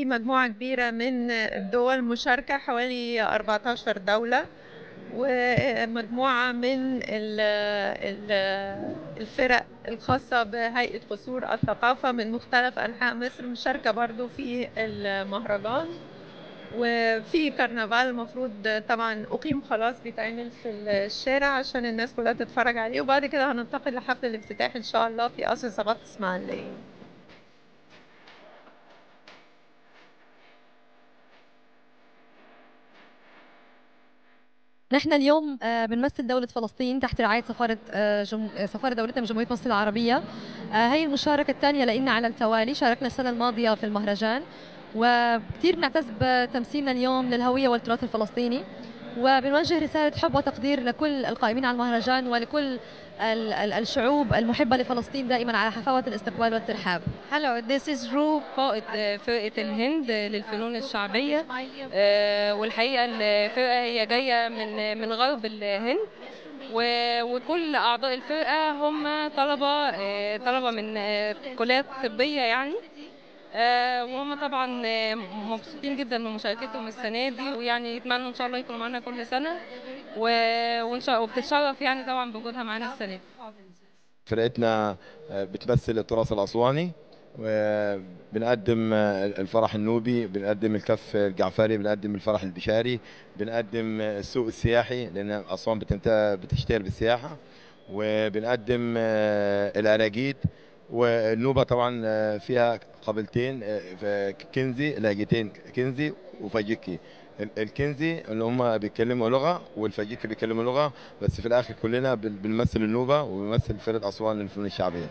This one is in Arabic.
في مجموعة كبيرة من الدول مشاركة حوالي 14 دولة ومجموعة من ال- ال- الفرق الخاصة بهيئة قصور الثقافة من مختلف أنحاء مصر مشاركة برضو في المهرجان. وفي كرنفال المفروض طبعا أقيم خلاص بيتعمل في الشارع عشان الناس كلها تتفرج عليه وبعد كده هننتقل لحفل الافتتاح إن شاء الله في قصر ثقافة إسماعيلية نحن اليوم آه، بنمثل دولة فلسطين تحت رعاية سفارة آه، جم... آه، سفارة دولتنا من جمهورية مصر العربية. هي المشاركة الثانية لنا على التوالي شاركنا السنة الماضية في المهرجان وكثير بنعتز بتمثيلنا اليوم للهوية والتراث الفلسطيني. وبنوجه رسالة حب وتقدير لكل القائمين على المهرجان ولكل ال- ال- الشعوب المحبة لفلسطين دائما على حفاوة الاستقبال والترحاب. Hello, this is Ru قائد آه، فرقة الهند آه، للفنون الشعبية. آه، والحقيقة الفرقة هي جاية من من غرب الهند. وكل أعضاء الفرقة هم طلبة طلبة من كليات طبية يعني. وهم طبعا آه، مبسوطين جدا من مشاركتهم السنة دي ويعني يتمنوا إن شاء الله يكونوا معانا كل سنة و- وإن شاء وبتتشرف يعني طبعا بوجودها معانا السنة دي. فرقتنا بتمثل التراث الأسواني وبنقدم الفرح النوبي بنقدم الكف الجعفري بنقدم الفرح البشاري بنقدم السوق السياحي لأن أسوان بتنت- بتشتهر بالسياحة وبنقدم الأراجيد والنوبة طبعا فيها قبيلتين كنزي لهجتين كنزي وفاجيكي ال- الكنزي اللي هم بيتكلموا لغة والفاجيكي بيتكلموا لغة بس في الآخر كلنا بن- بنمثل النوبة وبنمثل فرقة أسوان للفنون الشعبية.